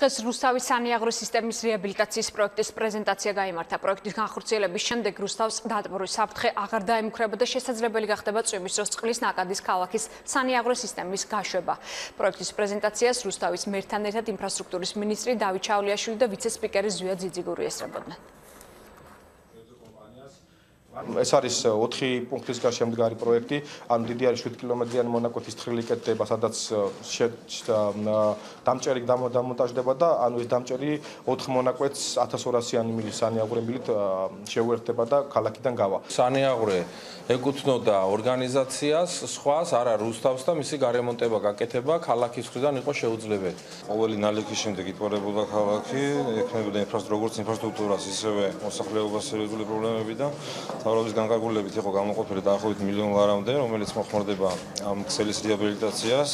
დღეს რუსთავის სანიაღრო სისტემის რეაბილიტაციის პროექტის პრეზენტაცია გამართა. პროექტის განხორციელების შემდეგ რუსთავს დატბორის საფრთხე აღარ დაემუქრება და შესაძლებელი გახდება წვიმის დროს წყლის ნაკადის ქალაქის სანიაღრო სისტემის გაშვება. პროექტის პრეზენტაციას რუსთავის მერთან ერთად ინფრასტრუქტურის მინისტრი დავით ჩაულიაშვილი და ვიცე-სპიკერი ზვია ძიძიგური ესწრებოდნენ. ეს არის 4 პუნქტის გარშემდგარი პროექტი, ანუ დიდი არის 7 კილომეტრიანი მონაკვეთის თხრილი კეთდება, სადაც დამჭერი დამონტაჟდება და ანუ ეს დამჭერი 4 მონაკვეთს 1200-იანი მილის სანიაღვრე მილით შეუერთდება და ქალაქიდან გავა. სანიაღვრე ეკუთვნოდა ორგანიზაციას, სხვას არა რუსთავს და მისი გარემონტება გაკეთება ქალაქის მხრიდან იყო შეუძლებელი. ყოველი ნალექის შემდეგ იტყორებოდა ქალაქი, ექნებოდა ინფრასტრუქტურას, ინფრასტრუქტურას ისევე მოსახლეობას სერიოზული პრობლემები და თავრობის განკარგულებით იყო გამოყოფილი დაახლოებით მილიონ ლარამდე, რომელიც მოხმარდება ამ ქსელის რეაბილიტაციას.